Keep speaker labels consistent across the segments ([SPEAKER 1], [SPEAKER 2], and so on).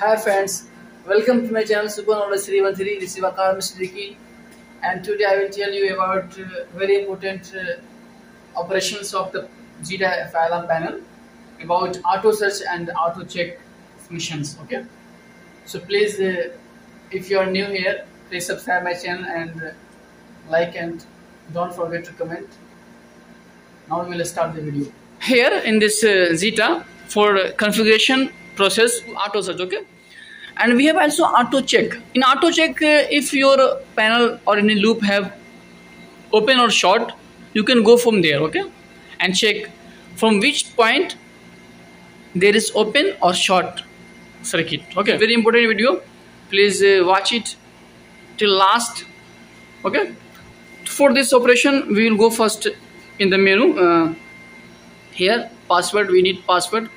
[SPEAKER 1] Hi friends, welcome to my channel Super Knowledge 313. This is Waqar Siddiqui and today I will tell you about uh, very important uh, operations of the Zeta Phi panel about auto search and auto check missions. Okay, so please, uh, if you are new here, please subscribe my channel and uh, like and don't forget to comment. Now we will start the video. Here in this uh, Zeta for configuration process auto search. Okay? And we have also auto check. In auto check uh, if your panel or any loop have open or short you can go from there okay? And check from which point there is open or short circuit okay? Very important video. Please uh, watch it till last okay? For this operation we will go first in the menu uh, here. Password we need password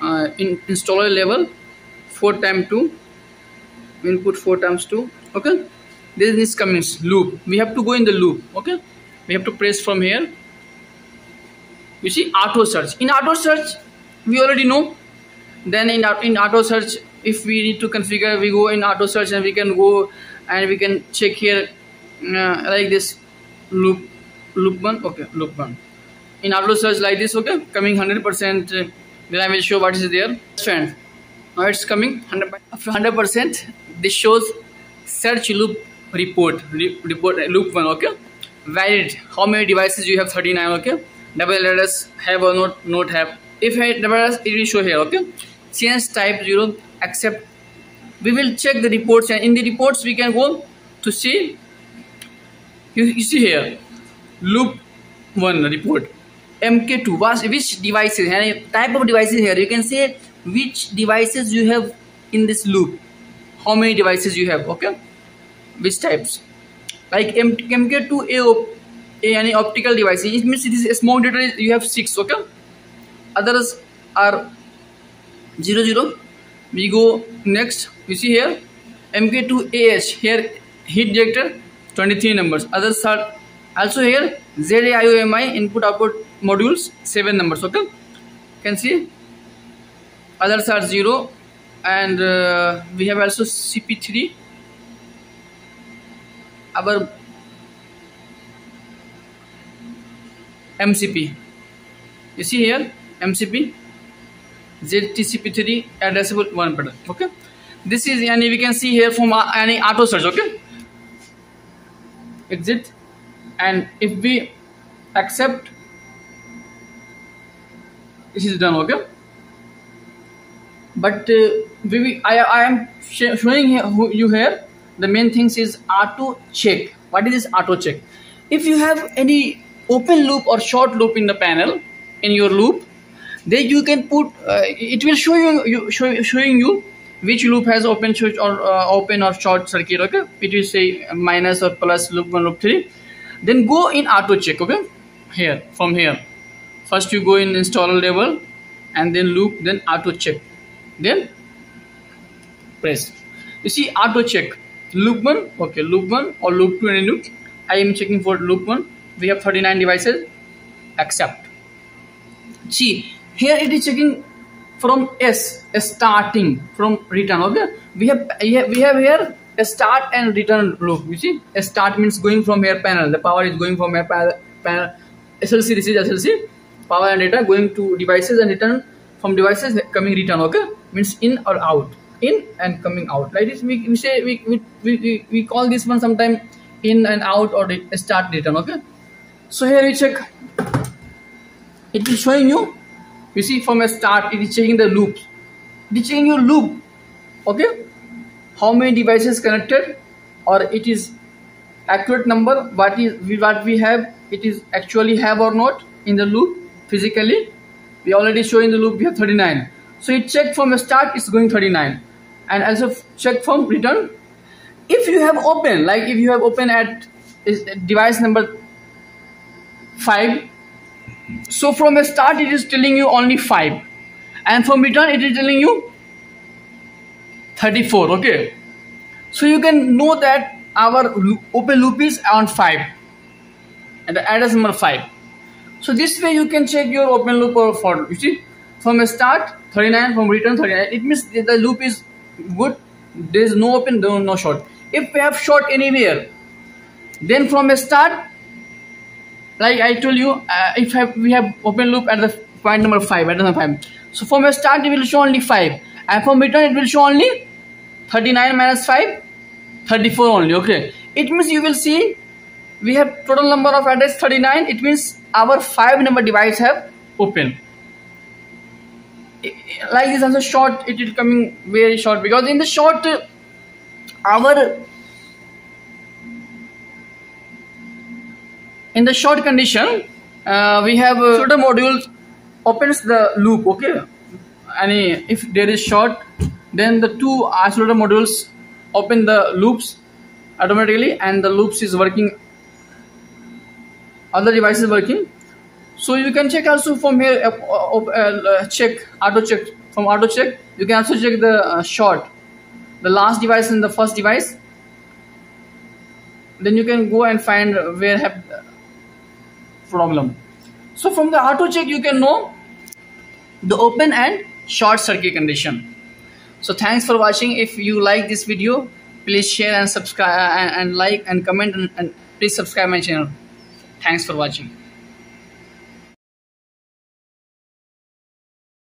[SPEAKER 1] uh, in installer level 4 times 2 input 4 times 2 okay? This is coming loop. We have to go in the loop okay? We have to press from here. You see auto search. In auto search we already know. Then in, in auto search if we need to configure we go in auto search and we can go and we can check here uh, like this loop loop one okay loop one in auto search like this okay? Coming 100 percent then i will show what is there friend now it's coming 100 percent. This shows search loop report report uh, loop one okay? Valid how many devices you have? 39 okay? Double address have or not not have. If I double address it will show here okay? Change type 0 accept. We will check the reports and in the reports we can go to see. You, you see here. Loop 1 report mk2 was which devices? Type of devices here? You can say which devices you have in this loop. How many devices you have okay? Which types? Like mk2 a, any optical devices it means this is small data you have six okay? Others are zero zero. We go next. You see here mk2ah here heat detector 23 numbers. Others are also here ZAIOMI input output modules 7 numbers okay can see others are 0 and uh, we have also cp3 our mcp you see here mcp ztcp3 addressable one pattern okay this is and we can see here from uh, any auto search okay exit and if we accept this is done okay? But uh, we, I, I am sh showing you here the main things is auto check. What is this auto check? If you have any open loop or short loop in the panel in your loop then you can put uh, it will show you, you show, showing you which loop has open or uh, open or short circuit okay? It will say minus or plus loop 1 loop 3 then go in auto check okay? Here from here. First you go in installer level and then loop then auto check. Then press. You see auto check. Loop 1 okay loop 1 or loop 2 any loop i am checking for loop 1 we have 39 devices. Accept. See here it is checking from s starting from return okay? We have we have here a start and return loop you see. A start means going from here panel. The power is going from here panel, panel slc this is slc power and data going to devices and return. From devices coming return okay? Means in or out. In and coming out. Like this we, we say we, we, we, we call this one sometime in and out or start return okay? So here we check. It is showing you. You see from a start it is checking the loops it is checking your loop okay how many devices connected or it is accurate number what is what we have it is actually have or not in the loop physically. We already show in the loop we have 39 so it checked from the start it's going 39 and also check from return if you have open like if you have open at device number 5 so from the start it is telling you only 5 and from return it is telling you 34 okay? So you can know that our open loop is on 5 and the address number 5 so this way you can check your open loop or for you see from a start 39 from return 39 it means the loop is good. There is no open no, no short. If we have short anywhere then from a start like i told you uh, if have, we have open loop at the point number 5 at the 5 so from a start it will show only 5 and from return it will show only 39 minus 5 34 only okay. It means you will see we have total number of address 39 it means our 5 number device have open like this also short it is coming very short. Because in the short our in the short condition uh, we have uh, modules opens the loop okay. And if there is short then the two isolator modules open the loops automatically and the loops is working. Other devices working. So you can check also from here uh, uh, uh, check auto check. From auto check you can also check the uh, short. The last device and the first device. Then you can go and find where have problem. So from the auto check you can know the open and short circuit condition so thanks for watching. If you like this video please share and subscribe uh, and, and like and comment and, and please subscribe my channel. Thanks for watching